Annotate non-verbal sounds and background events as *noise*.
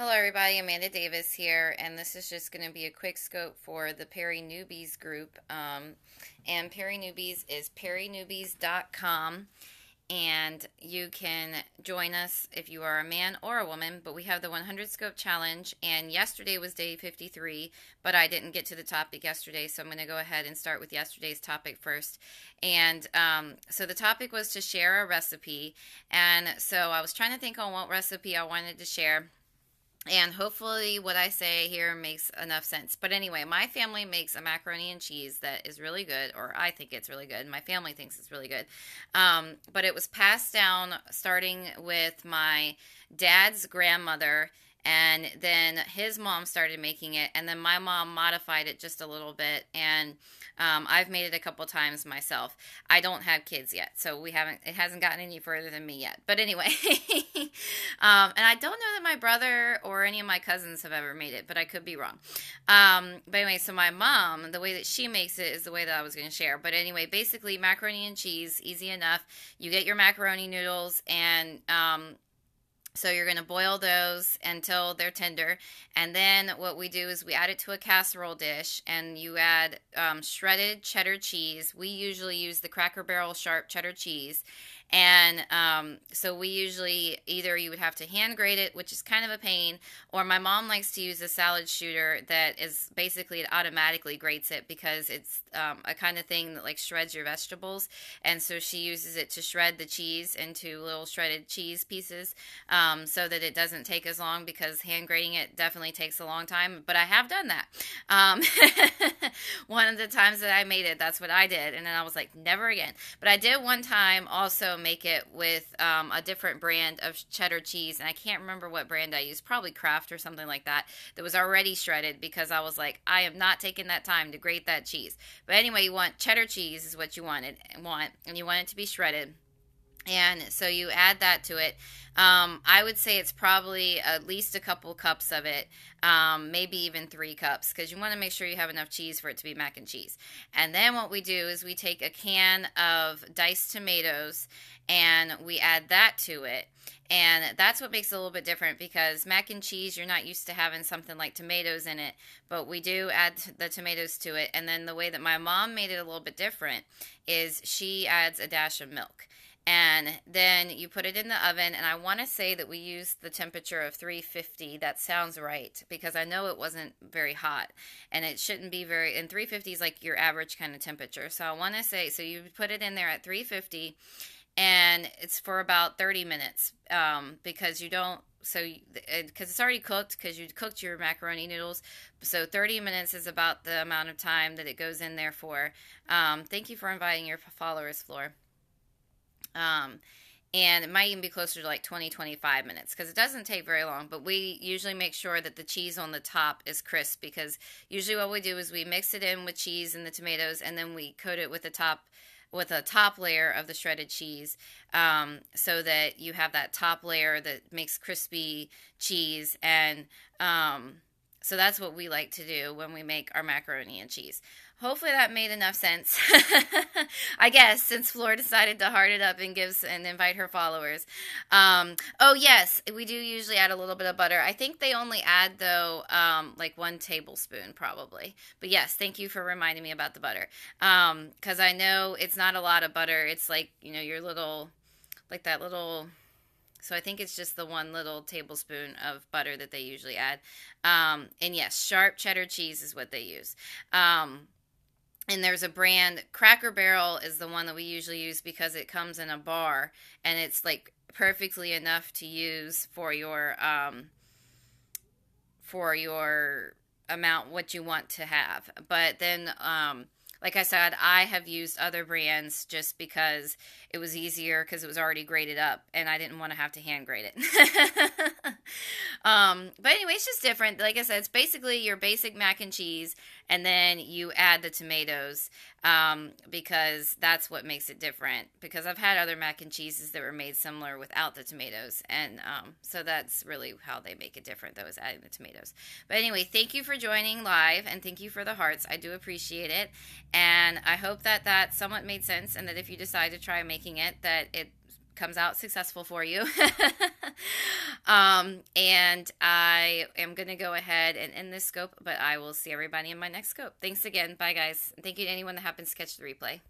Hello, everybody. Amanda Davis here, and this is just going to be a quick scope for the PeriNewbies group. Um, and PeriNewbies is perinewbies.com, and you can join us if you are a man or a woman. But we have the 100 Scope Challenge, and yesterday was day 53, but I didn't get to the topic yesterday, so I'm going to go ahead and start with yesterday's topic first. And um, so the topic was to share a recipe, and so I was trying to think on what recipe I wanted to share and hopefully what I say here makes enough sense. But anyway, my family makes a macaroni and cheese that is really good, or I think it's really good. My family thinks it's really good. Um, but it was passed down starting with my dad's grandmother and then his mom started making it and then my mom modified it just a little bit and um, i've made it a couple times myself. I don't have kids yet so we haven't it hasn't gotten any further than me yet. But anyway *laughs* um, and i don't know that my brother or any of my cousins have ever made it but i could be wrong. Um, but anyway so my mom the way that she makes it is the way that i was going to share. But anyway basically macaroni and cheese easy enough. You get your macaroni noodles and um, so you're going to boil those until they're tender. And then what we do is we add it to a casserole dish and you add um, shredded cheddar cheese. We usually use the Cracker Barrel sharp cheddar cheese. And um, so we usually either you would have to hand grate it, which is kind of a pain, or my mom likes to use a salad shooter that is basically it automatically grates it because it's um, a kind of thing that like shreds your vegetables. And so she uses it to shred the cheese into little shredded cheese pieces um, so that it doesn't take as long because hand grating it definitely takes a long time. But I have done that. Um, *laughs* one of the times that I made it, that's what I did. And then I was like, never again. But I did one time also make it with um, a different brand of cheddar cheese, and I can't remember what brand I used, probably Kraft or something like that, that was already shredded because I was like, I am not taking that time to grate that cheese. But anyway, you want cheddar cheese is what you wanted, want, and you want it to be shredded. And so you add that to it. Um, I would say it's probably at least a couple cups of it, um, maybe even three cups, because you want to make sure you have enough cheese for it to be mac and cheese. And then what we do is we take a can of diced tomatoes and we add that to it. And that's what makes it a little bit different because mac and cheese, you're not used to having something like tomatoes in it, but we do add the tomatoes to it. And then the way that my mom made it a little bit different is she adds a dash of milk and then you put it in the oven and i want to say that we used the temperature of 350 that sounds right because i know it wasn't very hot and it shouldn't be very and 350 is like your average kind of temperature. So i want to say so you put it in there at 350 and it's for about 30 minutes um, because you don't so because it's already cooked because you cooked your macaroni noodles so 30 minutes is about the amount of time that it goes in there for. Um, thank you for inviting your followers floor um, and it might even be closer to like 20 25 minutes because it doesn't take very long but we usually make sure that the cheese on the top is crisp because usually what we do is we mix it in with cheese and the tomatoes and then we coat it with the top with a top layer of the shredded cheese um, so that you have that top layer that makes crispy cheese and um, so that's what we like to do when we make our macaroni and cheese hopefully that made enough sense. *laughs* I guess since Flora decided to heart it up and gives and invite her followers. Um, oh yes, we do usually add a little bit of butter. I think they only add though um, like one tablespoon probably. But yes, thank you for reminding me about the butter because um, I know it's not a lot of butter. It's like you know your little like that little. So I think it's just the one little tablespoon of butter that they usually add. Um, and yes, sharp cheddar cheese is what they use. Um, and there's a brand cracker barrel is the one that we usually use because it comes in a bar and it's like perfectly enough to use for your um for your amount what you want to have but then um like I said, I have used other brands just because it was easier because it was already grated up and I didn't want to have to hand grate it. *laughs* um, but anyway, it's just different. Like I said, it's basically your basic mac and cheese and then you add the tomatoes um, because that's what makes it different. Because I've had other mac and cheeses that were made similar without the tomatoes, and um, so that's really how they make it different. Though is adding the tomatoes. But anyway, thank you for joining live, and thank you for the hearts. I do appreciate it, and I hope that that somewhat made sense, and that if you decide to try making it, that it comes out successful for you. *laughs* um, and I am going to go ahead and end this scope, but I will see everybody in my next scope. Thanks again. Bye, guys. Thank you to anyone that happens to catch the replay.